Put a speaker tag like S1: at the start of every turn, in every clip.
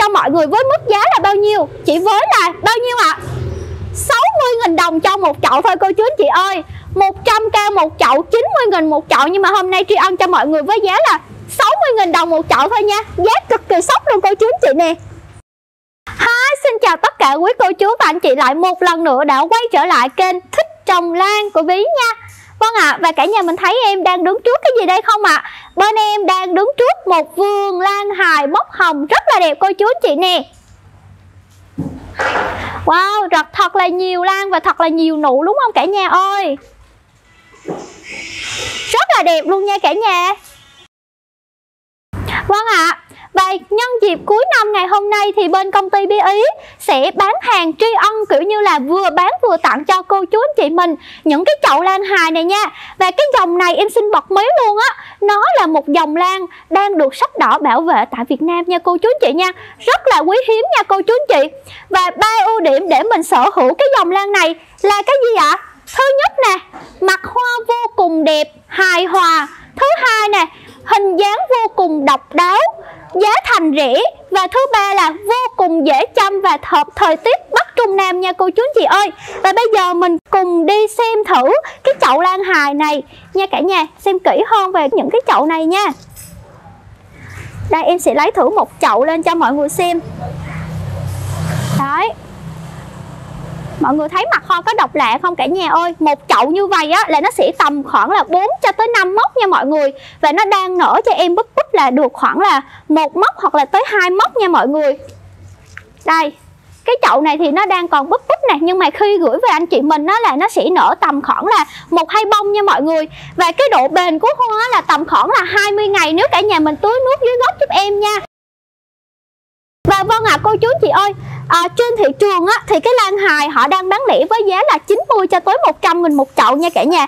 S1: cho mọi người với mức giá là bao nhiêu? Chỉ với là bao nhiêu ạ? À? 60.000 đồng cho một chậu thôi cô chú anh chị ơi 100k một chậu 90.000 một chậu Nhưng mà hôm nay Tri Ân cho mọi người với giá là 60.000 đồng một chậu thôi nha Giá cực kỳ sốc luôn cô chú anh chị nè Hi, xin chào tất cả quý cô chú và anh chị lại một lần nữa đã quay trở lại kênh Thích Trồng Lan của Ví nha Vâng ạ, à, và cả nhà mình thấy em đang đứng trước cái gì đây không ạ? À? Bên em đang đứng trước một vườn lan hài bốc hồng rất là đẹp cô chú anh chị nè Wow, rất thật là nhiều lan và thật là nhiều nụ đúng không cả nhà ơi Rất là đẹp luôn nha cả nhà Vâng ạ à, đây, nhân dịp cuối năm ngày hôm nay thì bên công ty Bí Ý sẽ bán hàng tri ân kiểu như là vừa bán vừa tặng cho cô chú anh chị mình những cái chậu lan hài này nha. Và cái dòng này em xin bật mí luôn á, nó là một dòng lan đang được sách đỏ bảo vệ tại Việt Nam nha cô chú anh chị nha. Rất là quý hiếm nha cô chú anh chị. Và ba ưu điểm để mình sở hữu cái dòng lan này là cái gì ạ? Thứ nhất nè, mặt hoa vô cùng đẹp, hài hòa. Thứ hai nè, hình dáng vô cùng độc đáo giá thành rẻ và thứ ba là vô cùng dễ chăm và hợp thời tiết Bắc Trung Nam nha cô chú anh chị ơi. Và bây giờ mình cùng đi xem thử cái chậu lan hài này. Nha cả nhà, xem kỹ hơn về những cái chậu này nha. Đây, em sẽ lấy thử một chậu lên cho mọi người xem. Đấy mọi người thấy mặt hoa có độc lạ không cả nhà ơi? Một chậu như vậy á là nó sẽ tầm khoảng là 4 cho tới 5 mốc nha mọi người. Và nó đang nở cho em búp búp là được khoảng là một mốc hoặc là tới hai mốc nha mọi người. Đây cái chậu này thì nó đang còn búp búp nè nhưng mà khi gửi về anh chị mình nó là nó sẽ nở tầm khoảng là một hai bông nha mọi người. Và cái độ bền của hoa là tầm khoảng là 20 ngày nếu cả nhà mình tưới nước dưới gốc giúp em nha. Và vâng ạ à, cô chú chị ơi à, trên thị trường á, thì cái lan hài họ đang bán lẻ với giá là 90 cho tới 100 nghìn một chậu nha cả nhà.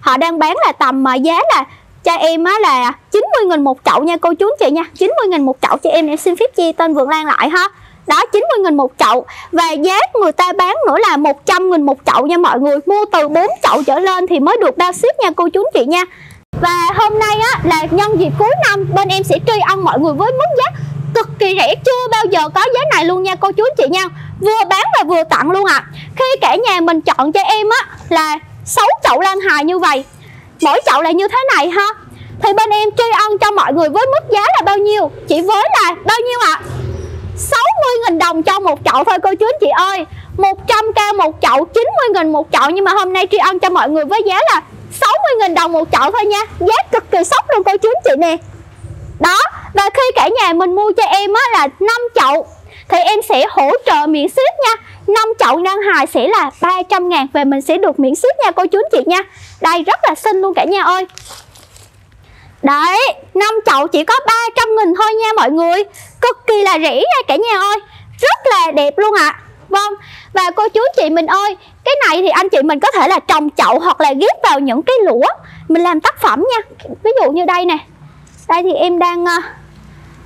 S1: Họ đang bán là tầm mà giá là cho em á là 90 nghìn một chậu nha cô chú chị nha. 90 nghìn một chậu cho em em xin phép chi tên Vượng Lan lại ha. Đó 90 nghìn một chậu và giá người ta bán nữa là 100 nghìn một chậu nha mọi người. Mua từ 4 chậu trở lên thì mới được bao ship nha cô chú chị nha. Và hôm nay á là nhân dịp cuối năm bên em sẽ tri ân mọi người với mức giá kỳ rẻ chưa bao giờ có giá này luôn nha, cô chú anh chị nha. Vừa bán và vừa tặng luôn ạ. À. khi cả nhà mình chọn cho em á, là 6 chậu lan hài như vậy. Mỗi chậu là như thế này ha. Thì bên em tri ân cho mọi người với mức giá là bao nhiêu? Chỉ với là bao nhiêu ạ? à? 60.000 đồng cho một chậu thôi, cô chú anh chị ơi. 100k một chậu 90.000 một chậu. Nhưng mà hôm nay tri ân cho mọi người với giá là 60.000 đồng một chậu thôi nha. Giá cực kỳ sốc luôn, cô chú anh chị nè và khi cả nhà mình mua cho em á là 5 chậu thì em sẽ hỗ trợ miễn ship nha. 5 chậu nhân hài sẽ là 300 ngàn và mình sẽ được miễn ship nha cô chú anh chị nha. Đây rất là xinh luôn cả nhà ơi. Đấy, 5 chậu chỉ có 300 nghìn thôi nha mọi người. Cực kỳ là rẻ nha cả nhà ơi. Rất là đẹp luôn ạ. À. Vâng, và cô chú chị mình ơi Cái này thì anh chị mình có thể là trồng chậu hoặc là ghép vào những cái lũa Mình làm tác phẩm nha. Ví dụ như đây nè. Đây thì em đang à,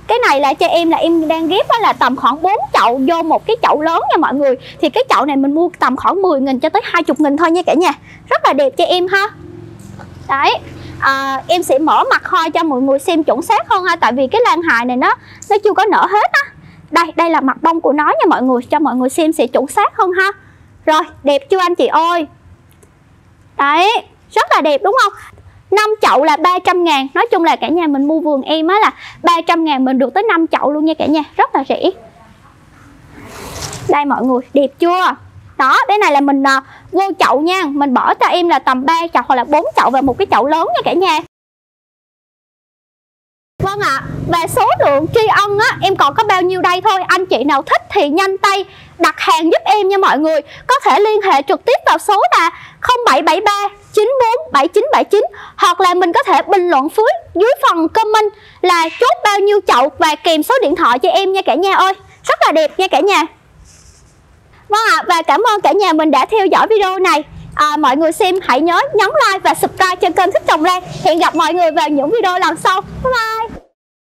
S1: cái này là cho em là em đang ghép là tầm khoảng 4 chậu vô một cái chậu lớn nha mọi người. Thì cái chậu này mình mua tầm khoảng 10 nghìn cho tới 20 nghìn thôi nha cả nhà. Rất là đẹp cho em ha. Đấy à, em sẽ mở mặt hoa cho mọi người xem chuẩn xác hơn ha tại vì cái lan hài này nó nó chưa có nở hết á. Đây đây là mặt bông của nó nha mọi người cho mọi người xem sẽ chuẩn xác hơn ha. Rồi đẹp chưa anh chị ơi? Đấy rất là đẹp đúng không? 5 chậu là 300 ngàn. Nói chung là cả nhà mình mua vườn em á là 300 ngàn mình được tới 5 chậu luôn nha cả nhà. Rất là rẻ. Đây mọi người đẹp chưa? Đó cái này là mình uh, vô chậu nha. Mình bỏ cho em là tầm 3 chậu hoặc là 4 chậu và một cái chậu lớn nha cả nhà. Vâng ạ, à, và số lượng tri ân á, em còn có bao nhiêu đây thôi. Anh chị nào thích thì nhanh tay đặt hàng giúp em nha mọi người. Có thể liên hệ trực tiếp vào số là 0773 94 7979 Hoặc là mình có thể bình luận phía dưới phần comment là chốt bao nhiêu chậu và kèm số điện thoại cho em nha cả nhà ơi. Rất là đẹp nha cả nhà. Vâng ạ, à, và cảm ơn cả nhà mình đã theo dõi video này à, Mọi người xem hãy nhớ nhấn like và subscribe cho kênh Thích Trồng Lan. Hẹn gặp mọi người vào những video lần sau. Bye bye.